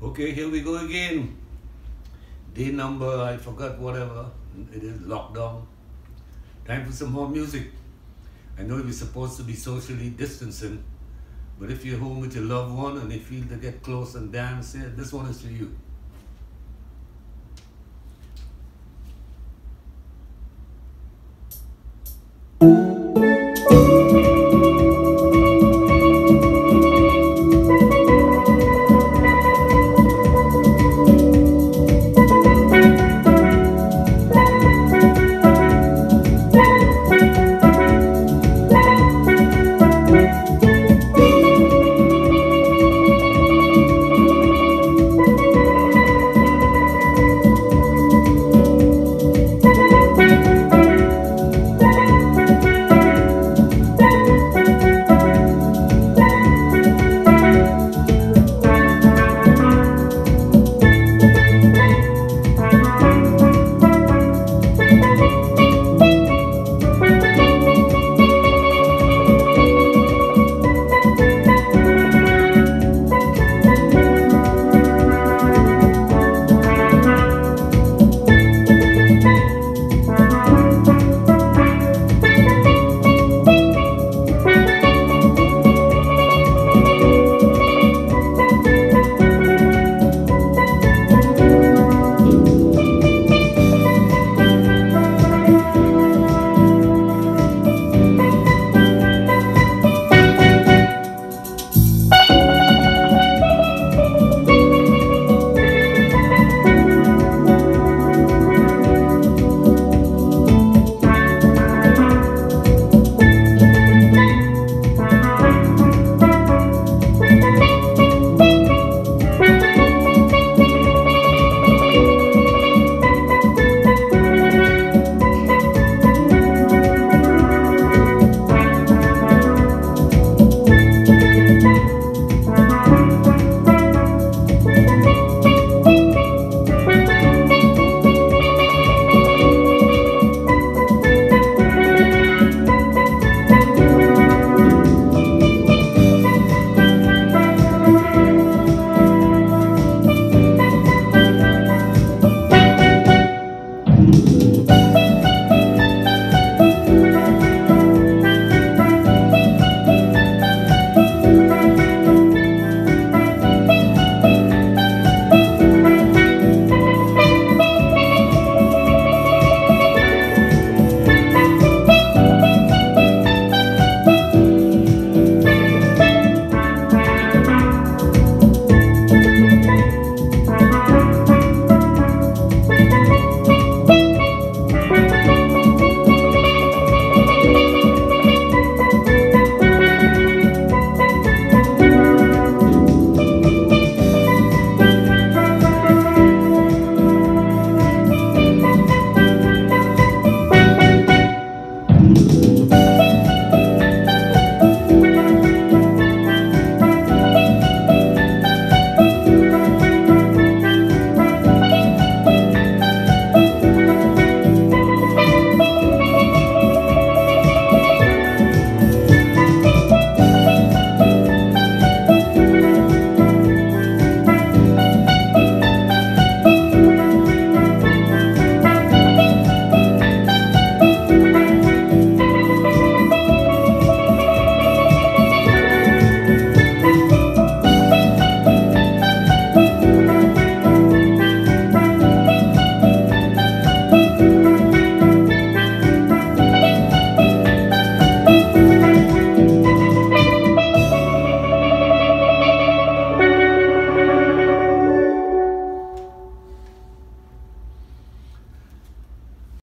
Okay, here we go again. Day number, I forgot whatever. It is lockdown. Time for some more music. I know we're supposed to be socially distancing, but if you're home with your loved one and they feel to get close and dance, yeah, this one is for you. You.